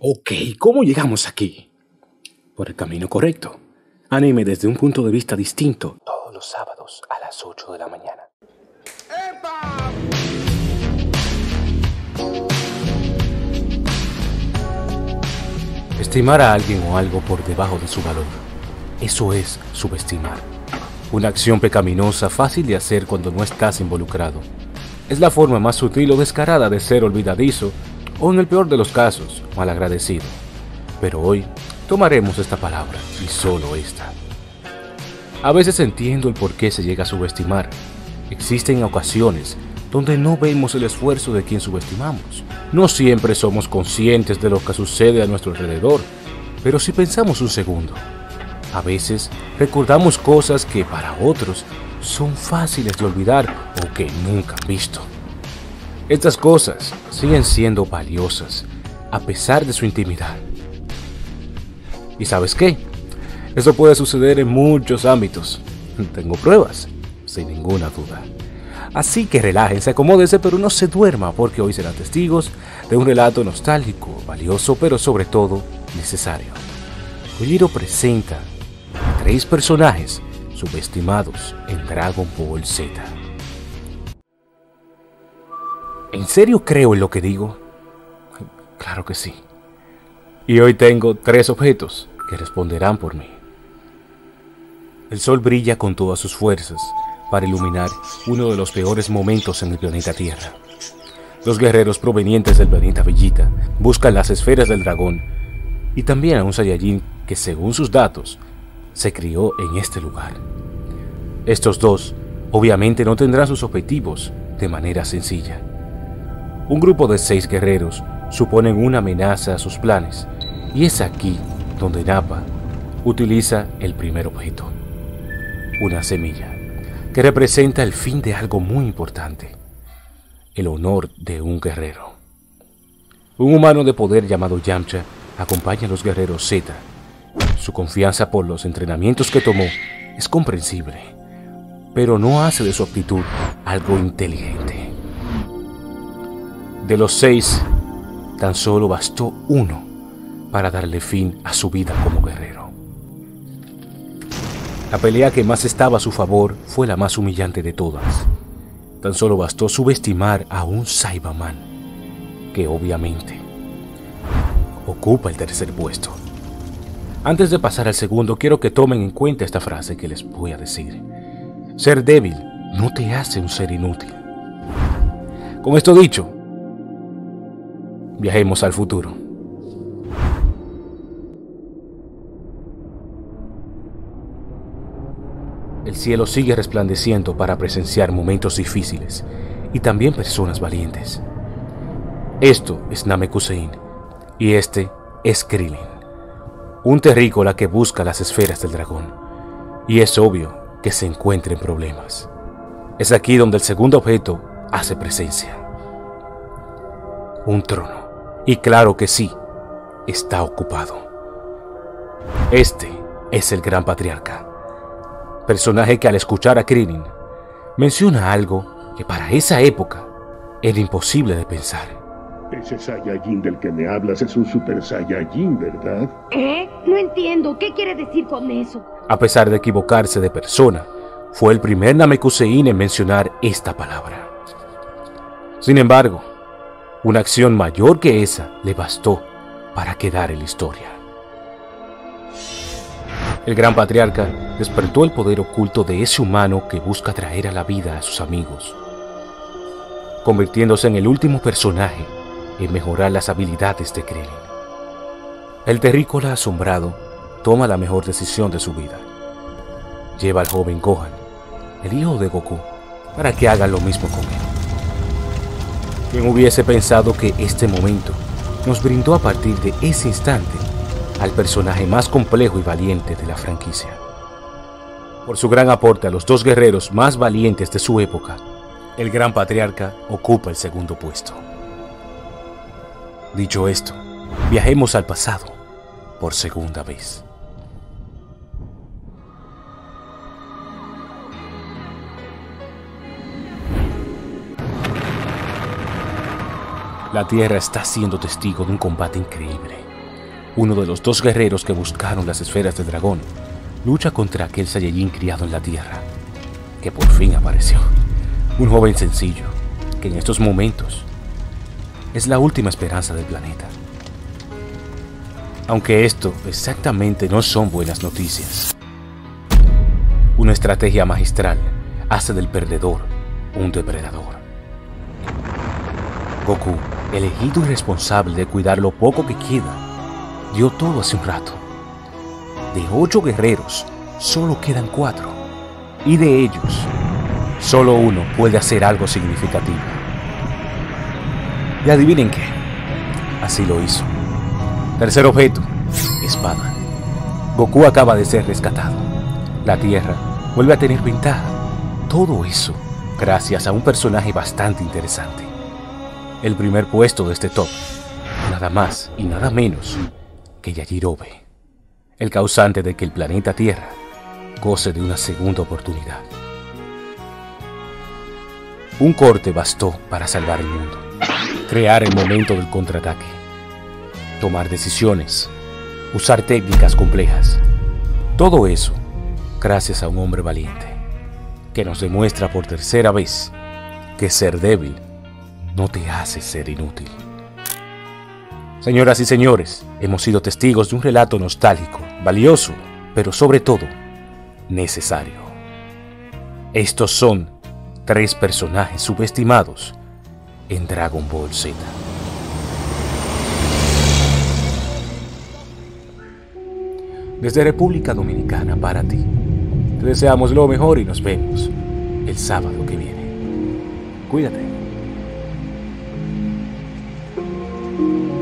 Ok, ¿cómo llegamos aquí? Por el camino correcto. Anime desde un punto de vista distinto. Todos los sábados a las 8 de la mañana. Estimar a alguien o algo por debajo de su valor. Eso es subestimar. Una acción pecaminosa fácil de hacer cuando no estás involucrado. Es la forma más sutil o descarada de ser olvidadizo o en el peor de los casos, malagradecido. Pero hoy tomaremos esta palabra y solo esta. A veces entiendo el por qué se llega a subestimar. Existen ocasiones donde no vemos el esfuerzo de quien subestimamos. No siempre somos conscientes de lo que sucede a nuestro alrededor, pero si pensamos un segundo, a veces recordamos cosas que para otros son fáciles de olvidar o que nunca han visto. Estas cosas siguen siendo valiosas a pesar de su intimidad. ¿Y sabes qué? Eso puede suceder en muchos ámbitos. Tengo pruebas, sin ninguna duda. Así que relájense, acomódense, pero no se duerma porque hoy serán testigos de un relato nostálgico, valioso, pero sobre todo necesario. Kojiro presenta tres personajes subestimados en Dragon Ball Z. ¿En serio creo en lo que digo? Claro que sí. Y hoy tengo tres objetos que responderán por mí. El sol brilla con todas sus fuerzas para iluminar uno de los peores momentos en el planeta Tierra. Los guerreros provenientes del planeta Villita buscan las esferas del dragón y también a un Saiyajin que según sus datos se crió en este lugar. Estos dos obviamente no tendrán sus objetivos de manera sencilla. Un grupo de seis guerreros suponen una amenaza a sus planes y es aquí donde Nappa utiliza el primer objeto, una semilla que representa el fin de algo muy importante, el honor de un guerrero. Un humano de poder llamado Yamcha acompaña a los guerreros Z. Su confianza por los entrenamientos que tomó es comprensible, pero no hace de su actitud algo inteligente. De los seis, tan solo bastó uno para darle fin a su vida como guerrero. La pelea que más estaba a su favor fue la más humillante de todas. Tan solo bastó subestimar a un Saibaman, que obviamente ocupa el tercer puesto. Antes de pasar al segundo, quiero que tomen en cuenta esta frase que les voy a decir. Ser débil no te hace un ser inútil. Con esto dicho, viajemos al futuro. El cielo sigue resplandeciendo para presenciar momentos difíciles y también personas valientes. Esto es Namekusein y este es Krillin, un terrícola que busca las esferas del dragón. Y es obvio que se encuentra en problemas. Es aquí donde el segundo objeto hace presencia. Un trono. Y claro que sí, está ocupado. Este es el gran patriarca personaje que al escuchar a Krillin menciona algo que para esa época era imposible de pensar. Ese Saiyajin del que me hablas es un Super Saiyajin, ¿verdad? ¿Eh? No entiendo. ¿Qué quiere decir con eso? A pesar de equivocarse de persona, fue el primer Namekusein en mencionar esta palabra. Sin embargo, una acción mayor que esa le bastó para quedar en la historia. El gran patriarca despertó el poder oculto de ese humano que busca traer a la vida a sus amigos, convirtiéndose en el último personaje en mejorar las habilidades de Krillin. El terrícola asombrado toma la mejor decisión de su vida. Lleva al joven Gohan, el hijo de Goku, para que haga lo mismo con él. ¿Quién hubiese pensado que este momento nos brindó a partir de ese instante al personaje más complejo y valiente de la franquicia. Por su gran aporte a los dos guerreros más valientes de su época, el gran patriarca ocupa el segundo puesto. Dicho esto, viajemos al pasado por segunda vez. La Tierra está siendo testigo de un combate increíble uno de los dos guerreros que buscaron las esferas del dragón, lucha contra aquel Saiyajin criado en la Tierra, que por fin apareció. Un joven sencillo, que en estos momentos es la última esperanza del planeta. Aunque esto exactamente no son buenas noticias. Una estrategia magistral hace del perdedor un depredador. Goku, elegido y responsable de cuidar lo poco que queda, dio todo hace un rato. De ocho guerreros, solo quedan cuatro. Y de ellos, solo uno puede hacer algo significativo. Y adivinen qué, así lo hizo. Tercer objeto, espada. Goku acaba de ser rescatado. La Tierra vuelve a tener ventaja. Todo eso gracias a un personaje bastante interesante. El primer puesto de este top, nada más y nada menos que Yajirobe, el causante de que el planeta Tierra goce de una segunda oportunidad. Un corte bastó para salvar el mundo, crear el momento del contraataque, tomar decisiones, usar técnicas complejas. Todo eso gracias a un hombre valiente, que nos demuestra por tercera vez que ser débil no te hace ser inútil. Señoras y señores, hemos sido testigos de un relato nostálgico, valioso, pero sobre todo necesario. Estos son tres personajes subestimados en Dragon Ball Z. Desde República Dominicana para ti, te deseamos lo mejor y nos vemos el sábado que viene. Cuídate. Thank you.